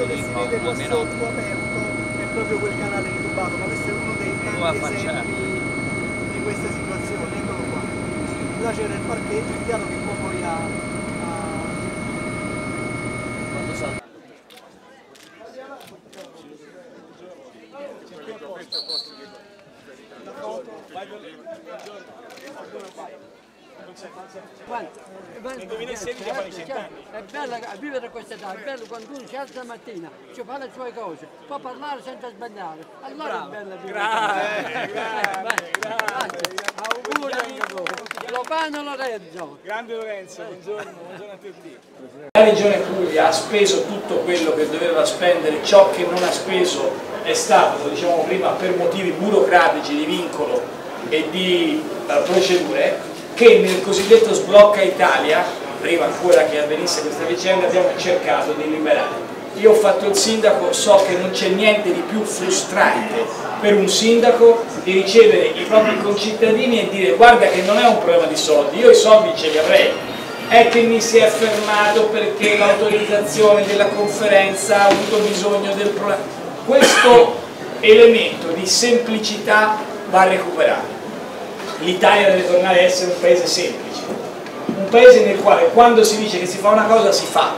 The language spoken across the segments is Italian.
questo che si Filippo, vede qua almeno- sotto aperto è proprio quel canale ritubato, ma questo è uno dei tanti esempi di queste situazioni, eccolo qua. Là c'era il parcheggio, è chiaro che poi poi ha, Quando salta. Nel 2016 fanno i cent'anni. È bello a vivere a questa età, è bello quando uno si alza la mattina, ci fa le sue cose, può parlare senza sbagliare. Allora è bello vivere. Grande, grande, grande, Auguri anche a voi. Lopano Lorenzo. Grande Lorenzo, buongiorno, buongiorno a tutti. La Regione Puglia ha speso tutto quello che doveva spendere, ciò che non ha speso è stato, lo diciamo prima, per motivi burocratici di vincolo e di eh, procedure che nel cosiddetto sblocca Italia, prima ancora che avvenisse questa vicenda, abbiamo cercato di liberare. Io ho fatto il sindaco, so che non c'è niente di più frustrante per un sindaco di ricevere i propri concittadini e dire guarda che non è un problema di soldi, io i soldi ce li avrei, è che mi si è fermato perché l'autorizzazione della conferenza ha avuto bisogno del problema. Questo elemento di semplicità va recuperato. L'Italia deve tornare a essere un paese semplice, un paese nel quale quando si dice che si fa una cosa si fa,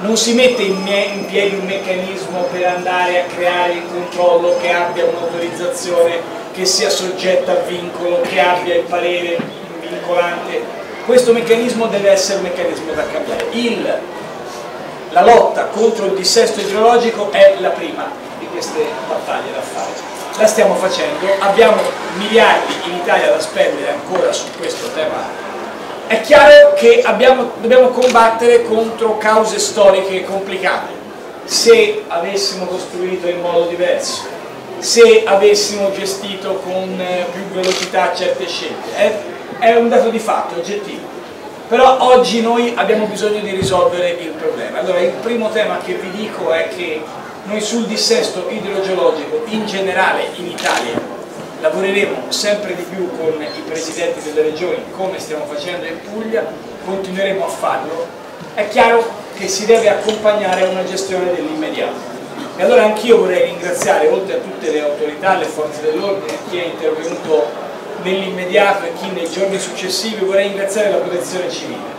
non si mette in, in piedi un meccanismo per andare a creare il controllo che abbia un'autorizzazione, che sia soggetta a vincolo, che abbia il parere vincolante. Questo meccanismo deve essere un meccanismo da cambiare. Il- la lotta contro il dissesto idrologico è la prima di queste battaglie da fare. La stiamo facendo, abbiamo miliardi in Italia da spendere ancora su questo tema è chiaro che abbiamo- dobbiamo combattere contro cause storiche complicate. Se avessimo costruito in modo diverso, se avessimo gestito con eh, più velocità certe scelte, è, è un dato di fatto, oggettivo. Però oggi noi abbiamo bisogno di risolvere il problema. Allora il primo tema che vi dico è che noi sul dissesto idrogeologico in generale in Italia lavoreremo sempre di più con i presidenti delle regioni come stiamo facendo in Puglia, continueremo a farlo, è chiaro che si deve accompagnare a una gestione dell'immediato. E allora anch'io vorrei ringraziare, oltre a tutte le autorità, le forze dell'ordine, chi è intervenuto nell'immediato e chi nei giorni successivi, vorrei ringraziare la protezione civile.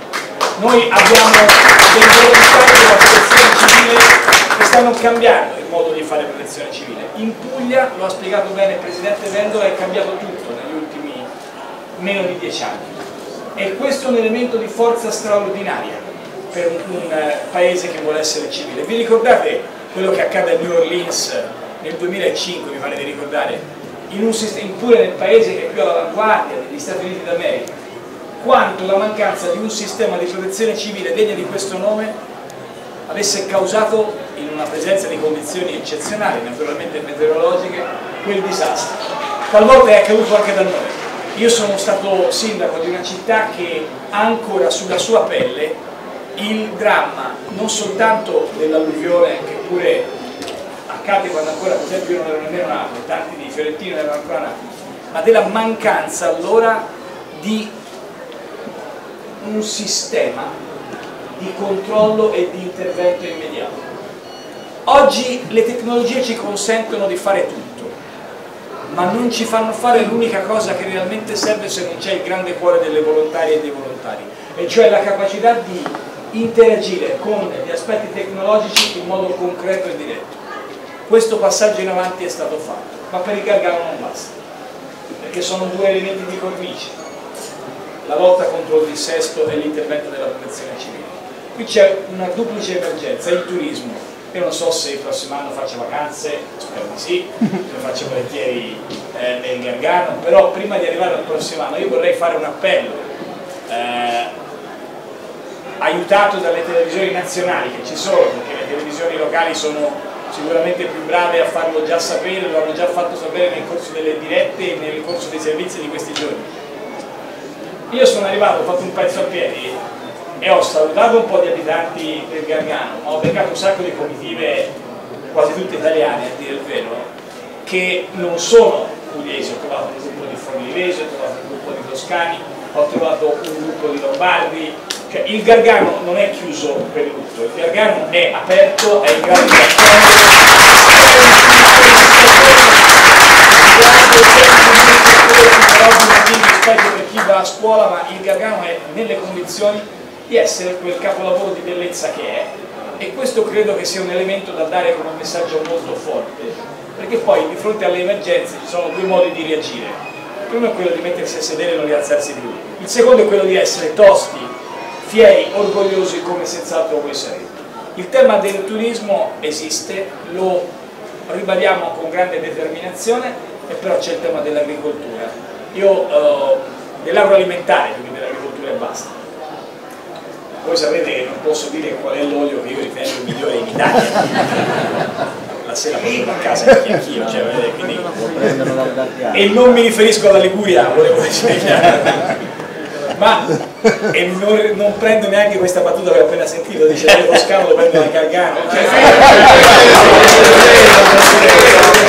Noi abbiamo dei volontari della protezione civile che stanno cambiando il modo di fare protezione civile. In Puglia, lo ha spiegato bene il Presidente Vendola, è cambiato tutto negli ultimi meno di dieci anni. E questo è un elemento di forza straordinaria per un, un, eh, paese che vuole essere civile. Vi ricordate quello che accade a New Orleans nel 2005, mi pare di ricordare, in un sistema, pure nel paese che è più all'avanguardia degli Stati Uniti d'America, quanto la mancanza di un sistema di protezione civile degna di questo nome avesse causato una presenza di condizioni eccezionali, naturalmente meteorologiche, quel disastro. Talvolta è accaduto anche da noi. Io sono stato sindaco di una città che ancora sulla sua pelle il dramma non soltanto dell'alluvione che pure accade quando ancora per esempio io non ero nemmeno nato tanti di Fiorentino erano ancora nati, ma della mancanza allora di un sistema di controllo e di intervento immediato. Oggi le tecnologie ci consentono di fare tutto, ma non ci fanno fare l'unica cosa che realmente serve se non c'è il grande cuore delle volontarie e dei volontari, e cioè la capacità di interagire con gli aspetti tecnologici in modo concreto e diretto. Questo passaggio in avanti è stato fatto, ma per il Gargano non basta, perché sono due elementi di cornice, la lotta contro il dissesto e l'intervento della protezione civile. Qui c'è una duplice emergenza, il turismo. Io non so se il prossimo anno faccio vacanze, spero di sì, le faccio volentieri eh, nel Gargano, però prima di arrivare al prossimo anno io vorrei fare un appello, eh, aiutato dalle televisioni nazionali che ci sono, perché le televisioni locali sono sicuramente più brave a farlo già sapere, lo hanno già fatto sapere nel corso delle dirette e nel corso dei servizi di questi giorni. Io sono arrivato, ho fatto un pezzo a piedi e ho salutato un po' di abitanti del Gargano, ma ho beccato un sacco di comitive, quasi tutte italiane a dire il vero, che non sono pugliesi, ho trovato un gruppo di forlivesi, ho trovato un gruppo di toscani, ho trovato un gruppo di Lombardi, cioè il Gargano non è chiuso per tutto, il Gargano è aperto, è in grado di specie per chi va a scuola, ma il Gargano è nelle condizioni di essere quel capolavoro di bellezza che è. E questo credo che sia un elemento da dare come messaggio molto forte. Perché poi di fronte alle emergenze ci sono due modi di reagire. Il primo è quello di mettersi a sedere e non rialzarsi più. Il secondo è quello di essere tosti, fieri, orgogliosi come senz'altro voi sarete il tema del turismo esiste, lo ribadiamo con grande determinazione e però c'è il tema dell'agricoltura. Io eh, dell'agroalimentare che dell'agricoltura e basta voi sapete che non posso dire qual è l'olio che io ritengo il migliore in Italia. La sera porto a casa anche anch'io, cioè, quindi... E non mi riferisco alla Liguria, volevo spiegare. Ma e non, non, prendo neanche questa battuta che ho appena sentito, dice che Toscano lo prendo da Calgano. Cioè,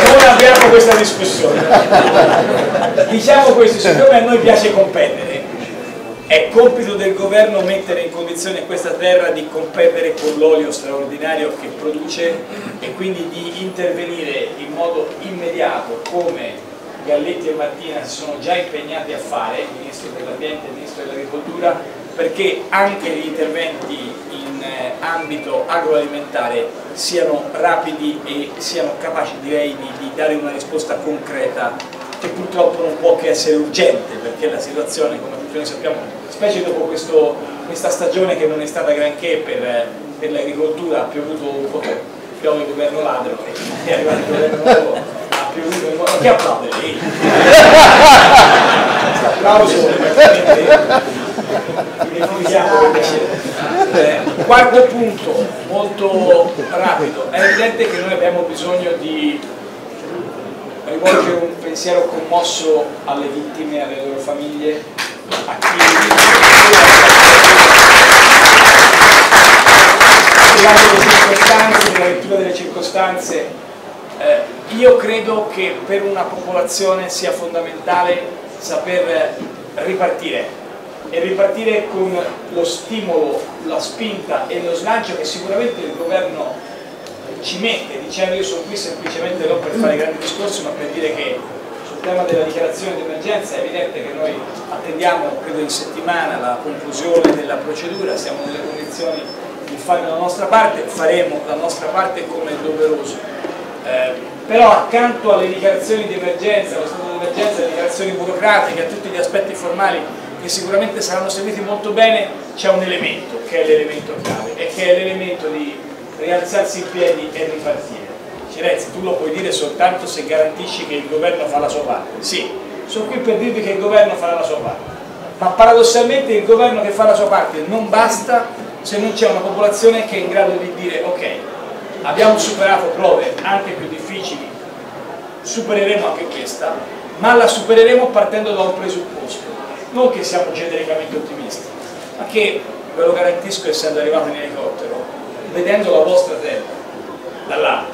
non abbiamo questa discussione. Diciamo questo, siccome a noi piace competere, è compito del governo mettere in condizione questa terra di competere con l'olio straordinario che produce e quindi di intervenire in modo immediato come Galletti e Martina si sono già impegnati a fare, il Ministro dell'Ambiente e il Ministro dell'Agricoltura, perché anche gli interventi in eh, ambito agroalimentare siano rapidi e siano capaci direi di, di dare una risposta concreta che purtroppo non può che essere urgente perché la situazione come tutti noi sappiamo specie dopo questo, questa stagione che non è stata granché per, per l'agricoltura, ha piovuto un po', piove il governo ladro è arrivato il governo nuovo, ha piovuto in modo... Che applaude? Lì? Applauso eh, quarto punto, molto rapido, è evidente che noi abbiamo bisogno di rivolgere un pensiero commosso alle vittime, alle loro famiglie, a chi delle circostanze, della lettura delle circostanze, eh, io credo che per una popolazione sia fondamentale saper ripartire e ripartire con lo stimolo, la spinta e lo slancio che sicuramente il governo ci mette dicendo io sono qui semplicemente non per fare grandi discorsi ma per dire che tema della dichiarazione di emergenza è evidente che noi attendiamo, credo in settimana, la conclusione della procedura, siamo nelle condizioni di fare la nostra parte, faremo la nostra parte come è doveroso. Eh, però accanto alle dichiarazioni di emergenza, allo stato di emergenza, alle dichiarazioni burocratiche, a tutti gli aspetti formali che sicuramente saranno seguiti molto bene, c'è un elemento che è l'elemento chiave e che è l'elemento di rialzarsi in piedi e ripartire Renzi, tu lo puoi dire soltanto se garantisci che il governo fa la sua parte. Sì, sono qui per dirvi che il governo farà la sua parte. Ma paradossalmente il governo che fa la sua parte non basta se non c'è una popolazione che è in grado di dire ok, abbiamo superato prove anche più difficili, supereremo anche questa, ma la supereremo partendo da un presupposto, non che siamo genericamente ottimisti, ma che, ve lo garantisco essendo arrivato in elicottero, vedendo la vostra terra dall'alto,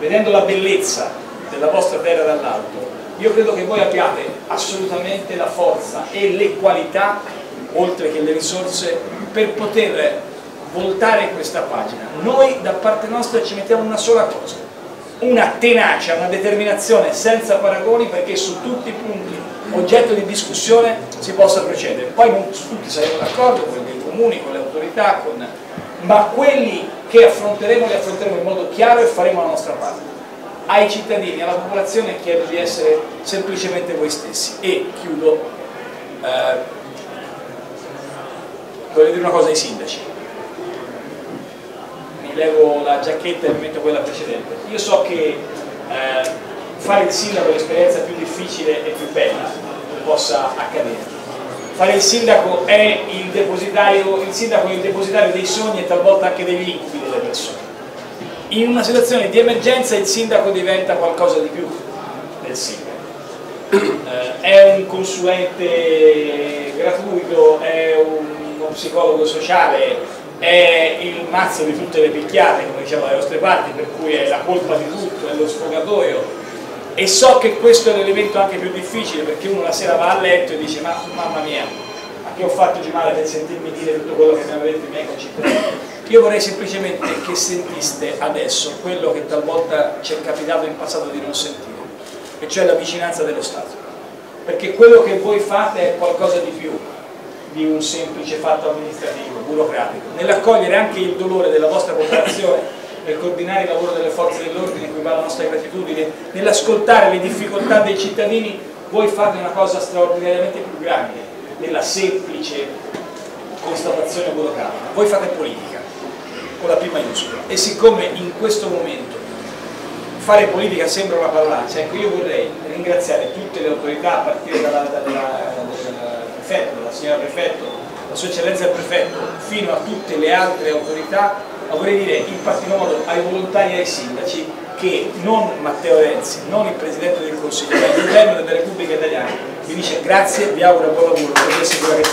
vedendo la bellezza della vostra terra dall'alto, io credo che voi abbiate assolutamente la forza e le qualità, oltre che le risorse, per poter voltare questa pagina. Noi da parte nostra ci mettiamo una sola cosa, una tenacia, una determinazione senza paragoni perché su tutti i punti oggetto di discussione si possa procedere. Poi non tutti saremo d'accordo con i comuni, con le autorità, con... ma quelli che affronteremo li affronteremo in modo chiaro e faremo la nostra parte. Ai cittadini, alla popolazione chiedo di essere semplicemente voi stessi. E chiudo, eh, voglio dire una cosa ai sindaci, mi levo la giacchetta e mi metto quella precedente, io so che eh, fare il sindaco è l'esperienza più difficile e più bella che possa accadere fare il sindaco è il depositario, il sindaco è il depositario dei sogni e talvolta anche degli incubi delle persone. In una situazione di emergenza il sindaco diventa qualcosa di più del sindaco. Eh, è un consulente gratuito, è uno psicologo sociale, è il mazzo di tutte le picchiate, come diciamo dalle nostre parti, per cui è la colpa di tutto, è lo sfogatoio, e so che questo è l'elemento anche più difficile perché uno la sera va a letto e dice ma mamma mia, a che ho fatto di male per sentirmi dire tutto quello che mi hanno detto i miei concittadini? Io vorrei semplicemente che sentiste adesso quello che talvolta ci è capitato in passato di non sentire, e cioè la vicinanza dello Stato. Perché quello che voi fate è qualcosa di più di un semplice fatto amministrativo, burocratico. Nell'accogliere anche il dolore della vostra popolazione, nel coordinare il lavoro delle forze dell'ordine, cui va la nostra gratitudine, nell'ascoltare le difficoltà dei cittadini, voi fate una cosa straordinariamente più grande della semplice constatazione burocratica. Voi fate politica con la P maiuscola e siccome in questo momento fare politica sembra una parolaccia, ecco io vorrei ringraziare tutte le autorità a partire dalla, dalla, dal prefetto, dalla signora prefetto, la sua eccellenza il prefetto, fino a tutte le altre autorità, vorrei dire in particolar modo ai volontari e ai sindaci che non Matteo Renzi, non il Presidente del Consiglio, ma il Governo della Repubblica Italiana vi dice grazie, vi auguro buon lavoro e vi assicuro che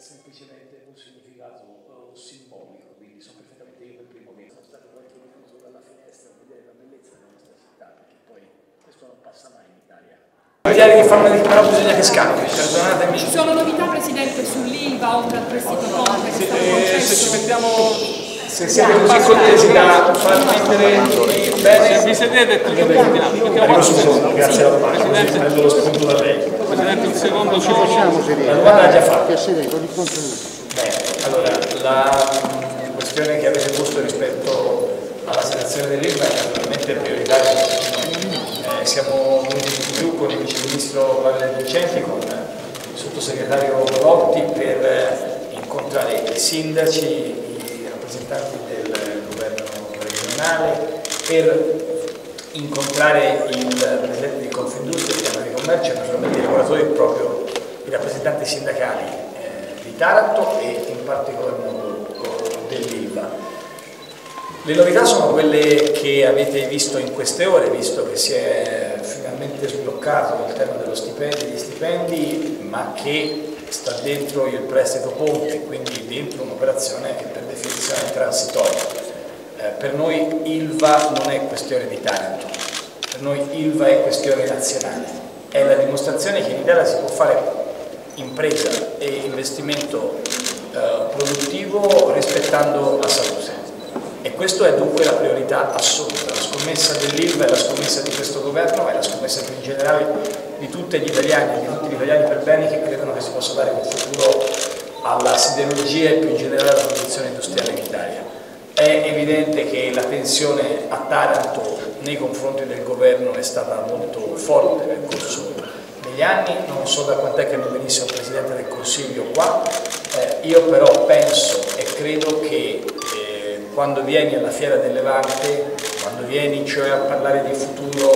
semplicemente un significato uh, simbolico, quindi so perfettamente io per primo che sono stato qualche minuto dalla finestra a vedere la bellezza della nostra città, perché poi questo non passa mai in Italia. Diari che fanno però bisogna che scambi, perdonatemi. Ci sono novità Presidente sull'IVA oltre al prestito ponte sta Eh, se ci mettiamo Se siete così contenti da far mettere bene, vi sedete e tutto continuiamo. grazie alla domanda, prendo lo spunto da lei. Presidente, un secondo ci La domanda l'ha già fatta. Allora la mh, questione che avete posto rispetto alla selezione dell'IRBA è naturalmente prioritaria tutti. Siamo venuti di più con il viceministro Valle Vincenti, con il sottosegretario Lotti per eh, incontrare i sindaci, i rappresentanti del governo regionale, per incontrare il presidente di Confindustria, di Camera di Commercio naturalmente i lavoratori proprio i rappresentanti sindacali eh, di Taranto e in particolar modo dell'ILVA. Le novità sono quelle che avete visto in queste ore, visto che si è finalmente sbloccato il tema dello stipendio, degli stipendi, ma che sta dentro il prestito ponte, quindi dentro un'operazione che per definizione è transitoria. Eh, per noi ILVA non è questione di Taranto, per noi ILVA è questione nazionale, è la dimostrazione che in Italia si può fare impresa e investimento eh, produttivo rispettando la salute. E questa è dunque la priorità assoluta, la scommessa dell'ILVA è la scommessa di questo governo, ma è la scommessa più in generale di tutti gli italiani, di tutti gli italiani per bene che credono che si possa dare un futuro alla siderurgia e più in generale alla produzione industriale in Italia. È evidente che la tensione a Taranto nei confronti del governo è stata molto forte nel corso degli anni, non so da quant'è che non venisse un Presidente del Consiglio qua, eh, io però penso e credo che quando vieni alla Fiera del Levante, quando vieni cioè a parlare di futuro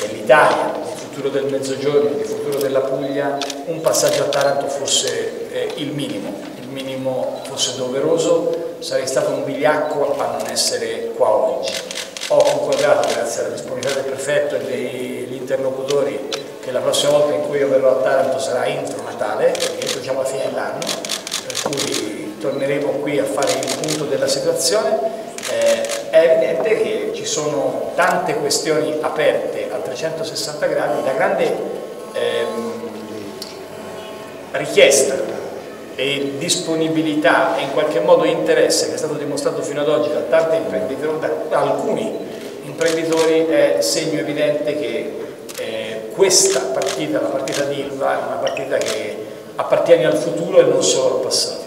dell'Italia, di futuro del Mezzogiorno, di futuro della Puglia, un passaggio a Taranto fosse eh, il minimo, il minimo fosse doveroso, sarei stato un vigliacco a non essere qua oggi. Ho concordato, grazie alla disponibilità del prefetto e degli interlocutori, che la prossima volta in cui io verrò a Taranto sarà entro Natale, perché diciamo alla fine dell'anno, per cui torneremo qui a fare il punto della situazione. Eh, è evidente che ci sono tante questioni aperte a 360 gradi, la grande ehm, richiesta e disponibilità e in qualche modo interesse che è stato dimostrato fino ad oggi da da alcuni imprenditori è segno evidente che eh, questa partita, la partita di Ilva, è una partita che appartiene al futuro e non solo al passato.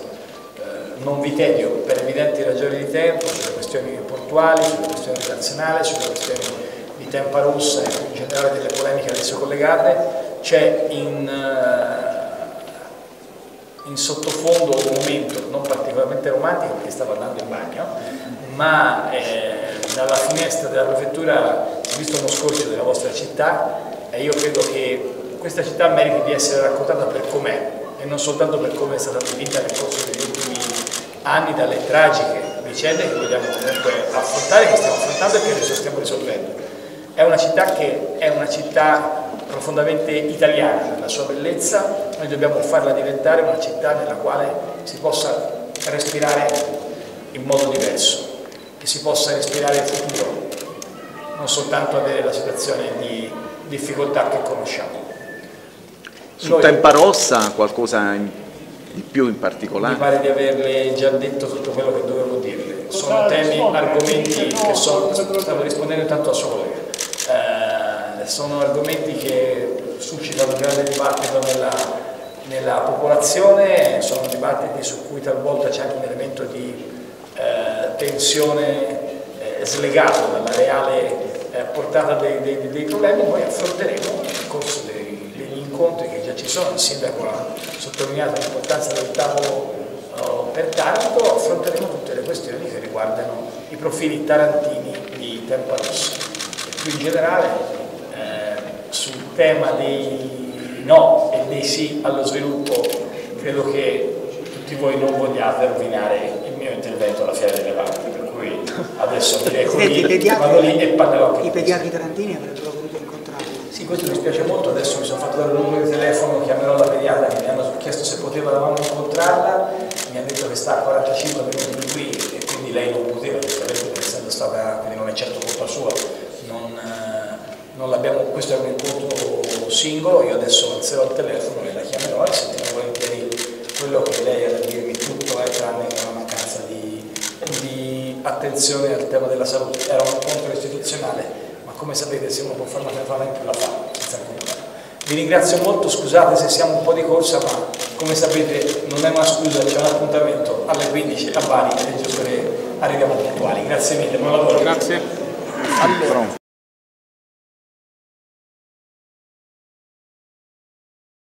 Eh, non vi tedio per evidenti ragioni di tempo sulle questioni portuali, sulle questioni nazionali, sulle questioni di Tempa Rossa e in generale delle polemiche adesso collegate. C'è in, uh, in sottofondo un momento non particolarmente romantico perché sta parlando in bagno, ma eh, dalla finestra della prefettura è visto uno scorcio della vostra città e io credo che questa città meriti di essere raccontata per com'è e non soltanto per come è stata dipinta nel corso degli ultimi anni dalle tragiche vicende che vogliamo comunque affrontare, che stiamo affrontando e che stiamo risolvendo. È una città che è una città profondamente italiana nella sua bellezza, noi dobbiamo farla diventare una città nella quale si possa respirare in modo diverso, che si possa respirare il futuro, non soltanto avere la situazione di difficoltà che conosciamo. Su Tempa Rossa qualcosa di più in mi particolare? pare di averle già detto tutto quello che dovevo dirle. Sono temi, argomenti che sono, stavo rispondendo intanto a collega, Eh, sono argomenti che suscitano grande dibattito nella, nella popolazione, sono dibattiti su cui talvolta c'è anche un elemento di eh, tensione eh, slegato dalla reale eh, portata dei, dei- dei problemi, noi affronteremo nel corso dei- degli incontri che già ci sono, il sindaco ha sottolineato l'importanza del tavolo eh, per Taranto, affronteremo tutte le questioni che riguardano i profili tarantini di Tempa Rossa. E più in generale eh, sul tema dei no e dei sì allo sviluppo, credo che tutti voi non vogliate rovinare il mio intervento alla Fiera delle Valli, per cui adesso mi reco Senti, i lì, vado lì e parlerò i pediatri tarantini avrebbero. Sì, questo mi spiace molto, adesso mi sono fatto dare il numero di telefono, chiamerò la pediatra che mi hanno chiesto se potevamo incontrarla, mi ha detto che sta a 45 minuti di qui e quindi lei non poteva, giustamente essendo stata, quindi non è certo colpa sua, non, eh, non questo è un incontro singolo, io adesso alzerò il telefono e la chiamerò e sentirò volentieri quello che lei ha da dirmi, tutto è tranne che una mancanza di, di attenzione al tema della salute. Era un incontro istituzionale, come sapete se uno può in più la fa, senza alcun problema. Vi ringrazio molto, scusate se siamo un po' di corsa, ma come sapete non è una scusa, c'è un appuntamento alle 15 a Bari e giusto che arriviamo puntuali. Grazie mille, buon lavoro. Grazie. Pronto.